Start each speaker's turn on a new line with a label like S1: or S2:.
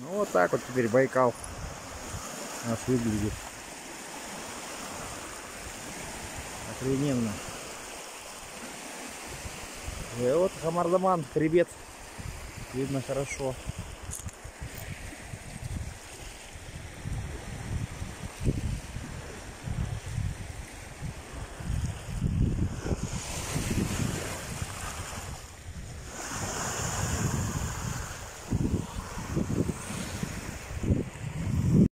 S1: Ну Вот так вот теперь Байкал нас выглядит. Охрененно. И вот Хамардаман, хребет. Видно хорошо.